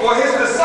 for his disciples.